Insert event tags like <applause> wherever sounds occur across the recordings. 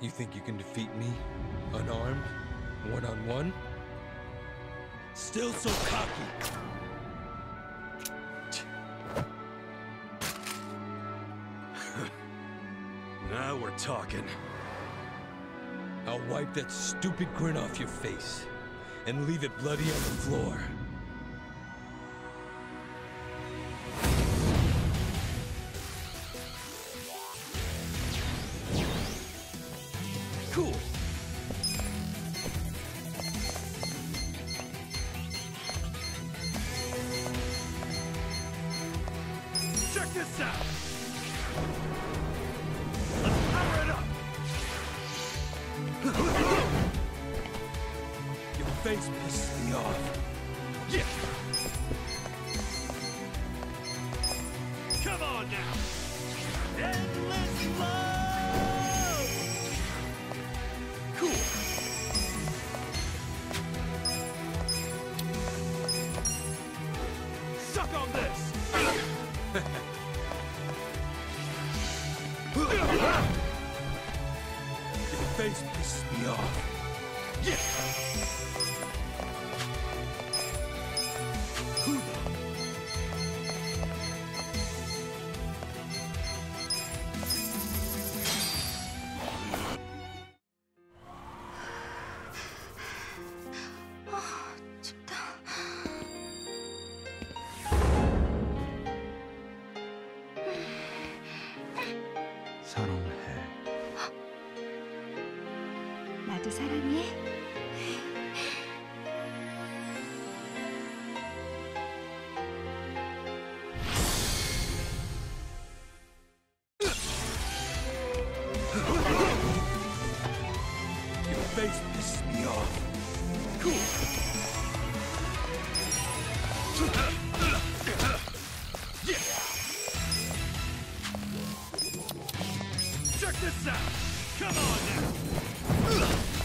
You think you can defeat me? Unarmed? One on one? Still so cocky. <laughs> now we're talking. I'll wipe that stupid grin off your face and leave it bloody on the floor. Check this out! Let's power it up! Your face pisses me off. Yeah! Come on now! Endless love! Cool. Suck on this! Face pisses me off. Yeah! Who the? 나도 사랑해. Your face pisses me off. Cool. Check this out! Come on now!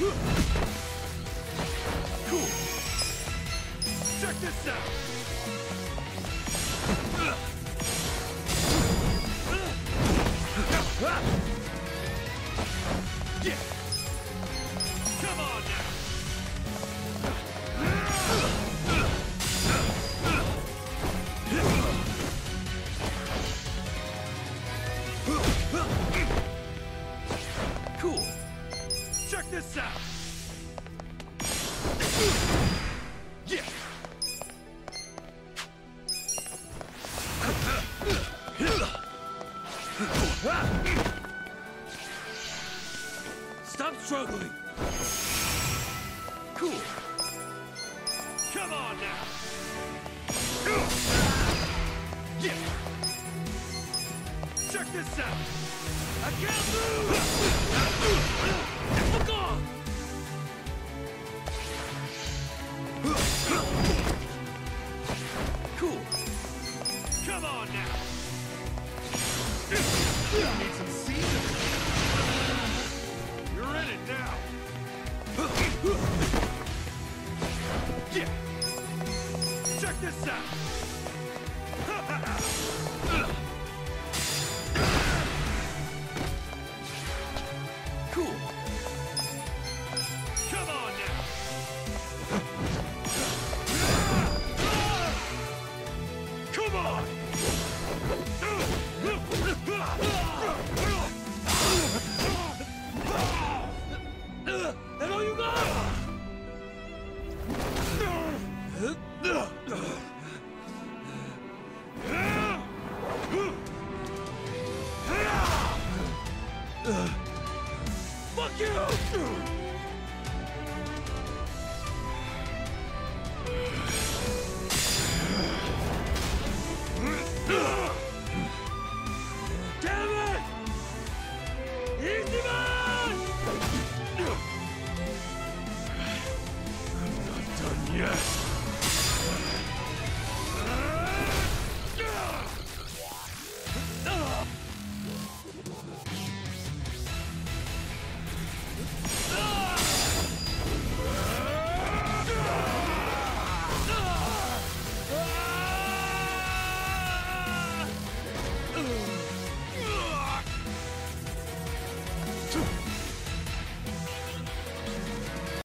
Cool! Check this out! Stop struggling. Cool. Come on now! Check this out! I can't move! Check this out! <laughs> cool! Come on now! Come on! Hello! Fuck you! Damn it! Easy man! I'm not done yet.